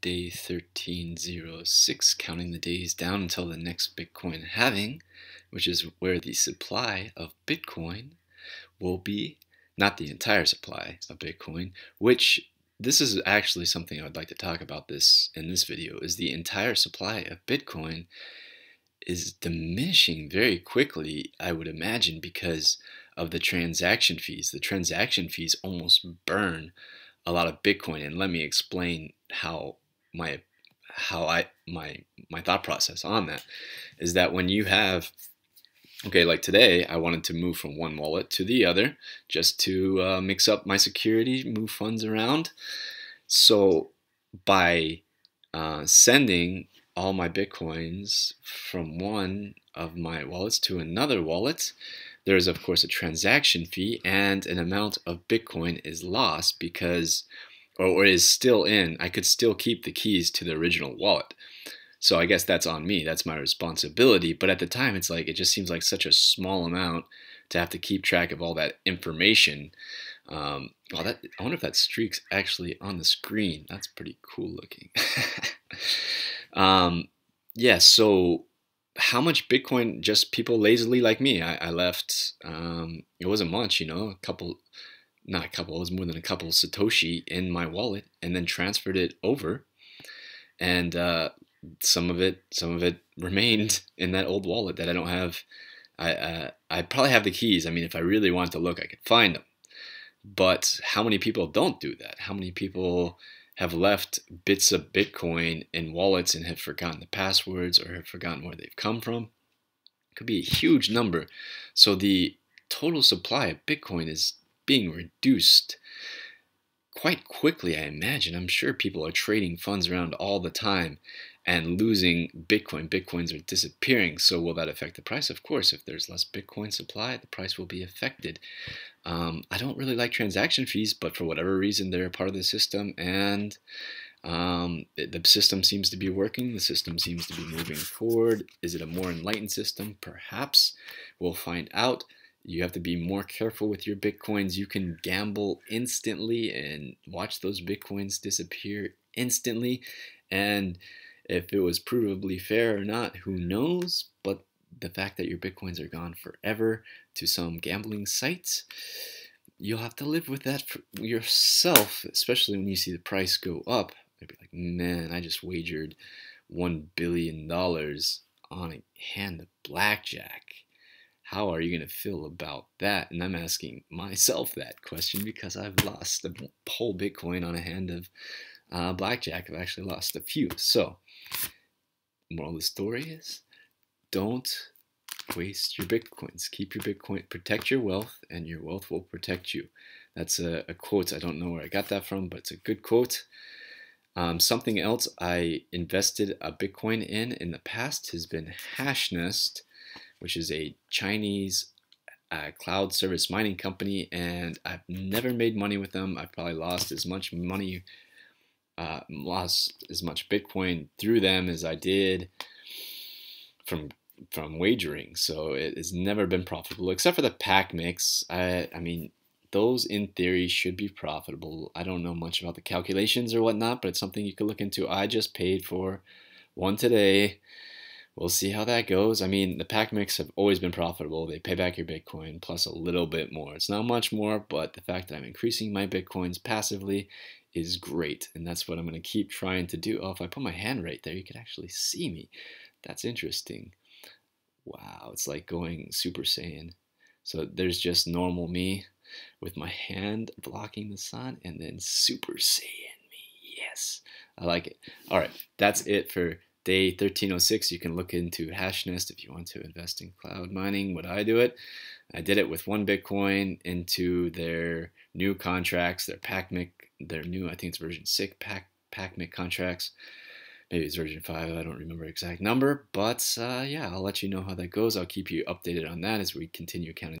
day 1306, counting the days down until the next Bitcoin halving, which is where the supply of Bitcoin will be, not the entire supply of Bitcoin, which this is actually something I would like to talk about this in this video, is the entire supply of Bitcoin is diminishing very quickly, I would imagine, because of the transaction fees. The transaction fees almost burn a lot of Bitcoin, and let me explain how my how I my my thought process on that is that when you have okay like today I wanted to move from one wallet to the other just to uh, mix up my security move funds around. So by uh, sending all my bitcoins from one of my wallets to another wallet there is, of course, a transaction fee, and an amount of Bitcoin is lost because, or, is still in. I could still keep the keys to the original wallet. So I guess that's on me. That's my responsibility. But at the time, it's like, it just seems like such a small amount to have to keep track of all that information. Um, well, that, I wonder if that streak's actually on the screen. That's pretty cool looking. um, yeah, so how much Bitcoin just people lazily like me. I, I left. Um, it wasn't much, you know, a couple, not a couple. It was more than a couple Satoshi in my wallet, and then transferred it over, and uh, some of it, some of it remained in that old wallet that I don't have. I uh, I probably have the keys. I mean, if I really wanted to look, I could find them. But how many people don't do that? How many people have left bits of Bitcoin in wallets and have forgotten the passwords or have forgotten where they've come from. It could be a huge number. So the total supply of Bitcoin is being reduced quite quickly, I imagine. I'm sure people are trading funds around all the time and losing Bitcoin. Bitcoins are disappearing. So will that affect the price? Of course, if there's less Bitcoin supply, the price will be affected. Um, I don't really like transaction fees, but for whatever reason, they're a part of the system, and um, the system seems to be working. The system seems to be moving forward. Is it a more enlightened system? Perhaps. We'll find out. You have to be more careful with your bitcoins. You can gamble instantly and watch those bitcoins disappear instantly. And if it was provably fair or not, who knows? But the fact that your bitcoins are gone forever to some gambling sites, you'll have to live with that for yourself, especially when you see the price go up. I'd be like, man, I just wagered $1 billion on a hand of blackjack. How are you going to feel about that? And I'm asking myself that question because I've lost a whole Bitcoin on a hand of uh, blackjack. I've actually lost a few. So, moral of the story is don't waste your bitcoins. Keep your bitcoin, protect your wealth, and your wealth will protect you. That's a, a quote. I don't know where I got that from, but it's a good quote. Um, something else I invested a Bitcoin in in the past has been Hashnest, which is a Chinese uh, cloud service mining company, and I've never made money with them. I've probably lost as much money, uh, lost as much Bitcoin through them as I did from from wagering, so it has never been profitable except for the PACMICs. I I mean those in theory should be profitable. I don't know much about the calculations or whatnot, but it's something you could look into. I just paid for one today. We'll see how that goes. I mean, the PACMICs have always been profitable. They pay back your Bitcoin plus a little bit more. It's not much more, but the fact that I'm increasing my Bitcoins passively is great. And that's what I'm going to keep trying to do. Oh, if I put my hand right there, you could actually see me. That's interesting. Wow, it's like going Super Saiyan. So there's just normal me with my hand blocking the sun and then Super Saiyan me. Yes, I like it. All right, that's it for day 1306. You can look into Hashnest if you want to invest in cloud mining. Would I do it? I did it with one Bitcoin into their new contracts, their PACMIC, their new, I think it's version 6 PAC, PACMIC contracts maybe it's version 5 i don't remember exact number but uh, yeah i'll let you know how that goes i'll keep you updated on that as we continue counting